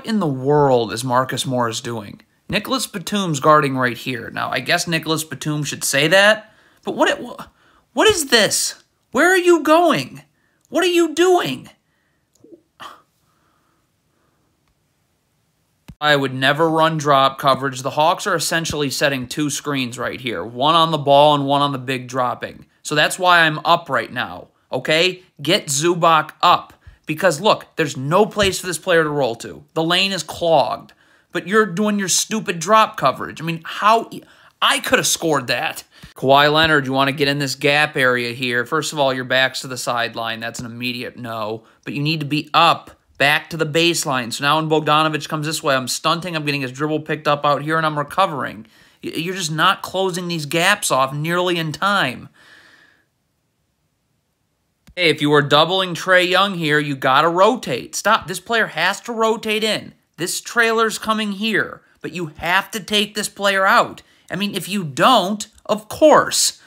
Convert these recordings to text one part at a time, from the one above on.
what in the world is Marcus Morris doing? Nicolas Batum's guarding right here. Now, I guess Nicolas Batum should say that, but what what is this? Where are you going? What are you doing? I would never run drop coverage. The Hawks are essentially setting two screens right here, one on the ball and one on the big dropping. So that's why I'm up right now, okay? Get Zubac up because, look, there's no place for this player to roll to. The lane is clogged, but you're doing your stupid drop coverage. I mean, how... I could have scored that. Kawhi Leonard, you want to get in this gap area here. First of all, your back's to the sideline. That's an immediate no. But you need to be up back to the baseline. So now when Bogdanovic comes this way, I'm stunting, I'm getting his dribble picked up out here, and I'm recovering. You're just not closing these gaps off nearly in time. Hey, if you were doubling Trae Young here, you got to rotate. Stop. This player has to rotate in. This trailer's coming here, but you have to take this player out. I mean, if you don't, of course,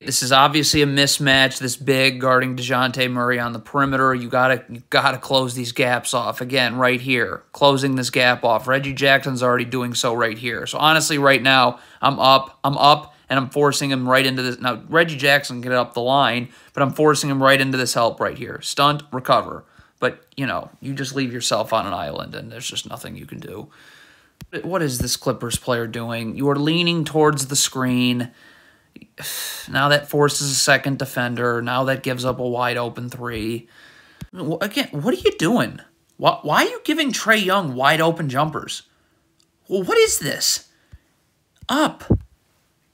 this is obviously a mismatch. This big guarding Dejounte Murray on the perimeter. You gotta you gotta close these gaps off again right here. Closing this gap off. Reggie Jackson's already doing so right here. So honestly, right now I'm up. I'm up, and I'm forcing him right into this. Now Reggie Jackson can get up the line, but I'm forcing him right into this help right here. Stunt, recover. But you know, you just leave yourself on an island, and there's just nothing you can do. What is this Clippers player doing? You are leaning towards the screen. Now that forces a second defender. Now that gives up a wide open three. Again, what are you doing? Why, why are you giving Trae Young wide open jumpers? Well, what is this? Up.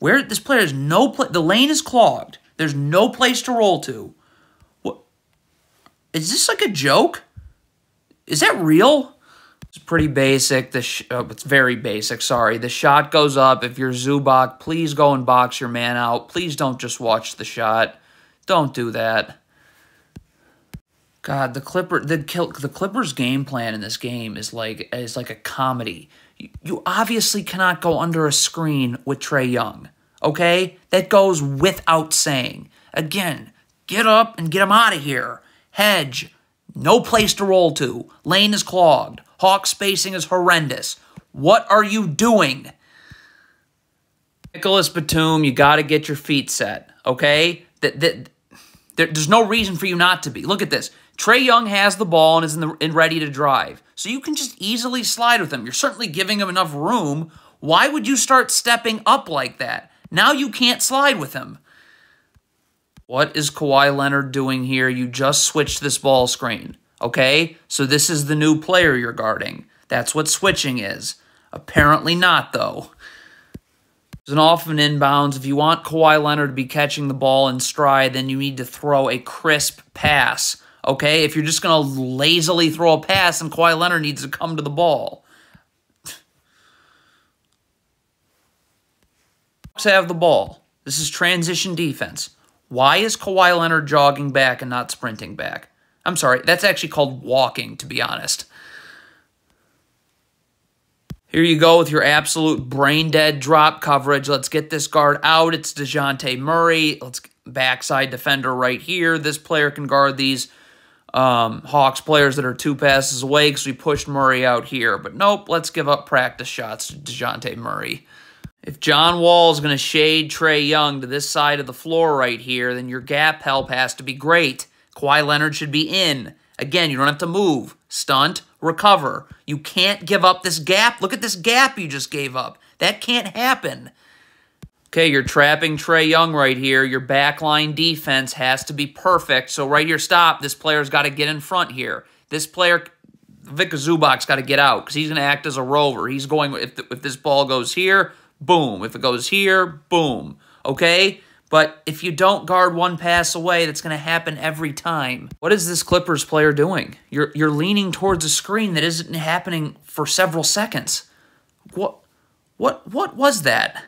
Where this player has no place. The lane is clogged. There's no place to roll to. What? Is this like a joke? Is that real? It's pretty basic. The uh, it's very basic. Sorry. The shot goes up. If you're Zubac, please go and box your man out. Please don't just watch the shot. Don't do that. God, the Clipper the the Clippers game plan in this game is like is like a comedy. You, you obviously cannot go under a screen with Trae Young. Okay? That goes without saying. Again, get up and get him out of here. Hedge. No place to roll to. Lane is clogged. Hawk spacing is horrendous. What are you doing? Nicolas Batum, you got to get your feet set, okay? That, that, there, there's no reason for you not to be. Look at this. Trae Young has the ball and is in the, and ready to drive. So you can just easily slide with him. You're certainly giving him enough room. Why would you start stepping up like that? Now you can't slide with him. What is Kawhi Leonard doing here? You just switched this ball screen. Okay? So this is the new player you're guarding. That's what switching is. Apparently not, though. It's an off and inbounds. If you want Kawhi Leonard to be catching the ball in stride, then you need to throw a crisp pass. Okay? If you're just going to lazily throw a pass, then Kawhi Leonard needs to come to the ball. Have the ball. This is transition defense. Why is Kawhi Leonard jogging back and not sprinting back? I'm sorry, that's actually called walking, to be honest. Here you go with your absolute brain dead drop coverage. Let's get this guard out. It's Dejounte Murray. Let's backside defender right here. This player can guard these um, Hawks players that are two passes away because we pushed Murray out here. But nope, let's give up practice shots to Dejounte Murray. If John Wall is going to shade Trae Young to this side of the floor right here, then your gap help has to be great. Kawhi Leonard should be in. Again, you don't have to move. Stunt, recover. You can't give up this gap. Look at this gap you just gave up. That can't happen. Okay, you're trapping Trae Young right here. Your backline defense has to be perfect. So right here, stop. This player's got to get in front here. This player, Vic Zubac's got to get out because he's going to act as a rover. He's going, if, the, if this ball goes here, boom. If it goes here, boom. Okay? But if you don't guard one pass away, that's going to happen every time. What is this Clippers player doing? You're, you're leaning towards a screen that isn't happening for several seconds. What, what, what was that?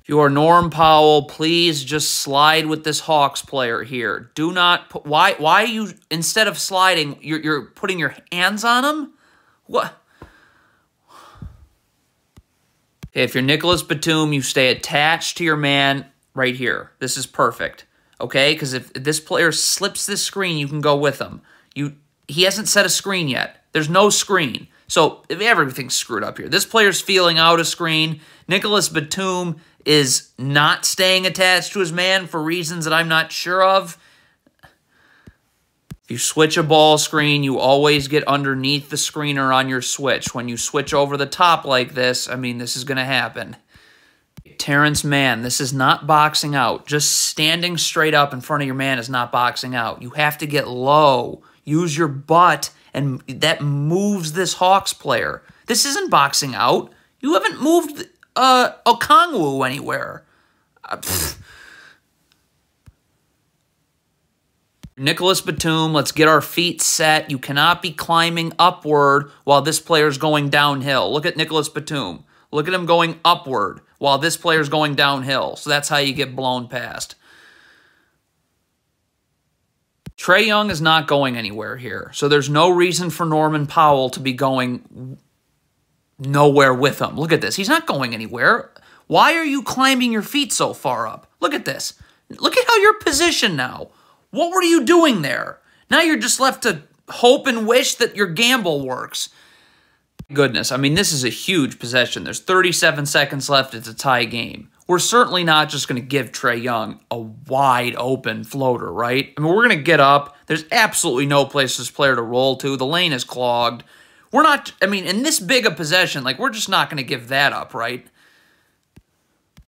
If you are Norm Powell, please just slide with this Hawks player here. Do not put, why, why are you, instead of sliding, you're, you're putting your hands on him? What? Okay, if you're Nicolas Batum, you stay attached to your man right here. This is perfect. okay? Because if this player slips this screen, you can go with him. You He hasn't set a screen yet. There's no screen. So everything's screwed up here. This player's feeling out a screen. Nicolas Batum is not staying attached to his man for reasons that I'm not sure of. You switch a ball screen, you always get underneath the screener on your switch. When you switch over the top like this, I mean, this is going to happen. Terance Mann, this is not boxing out. Just standing straight up in front of your man is not boxing out. You have to get low. Use your butt, and that moves this Hawks player. This isn't boxing out. You haven't moved uh, Okongwu anywhere. Uh, Nicolas Batum, let's get our feet set. You cannot be climbing upward while this player's going downhill. Look at Nicolas Batum. Look at him going upward while this player's going downhill. So that's how you get blown past. Trae Young is not going anywhere here. So there's no reason for Norman Powell to be going nowhere with him. Look at this. He's not going anywhere. Why are you climbing your feet so far up? Look at this. Look at how you're positioned now. What were you doing there? Now you're just left to hope and wish that your gamble works. Goodness, I mean, this is a huge possession. There's 37 seconds left. It's a tie game. We're certainly not just going to give Trae Young a wide open floater, right? I mean, we're going to get up. There's absolutely no place this player to roll to. The lane is clogged. We're not, I mean, in this big a possession, like, we're just not going to give that up, right?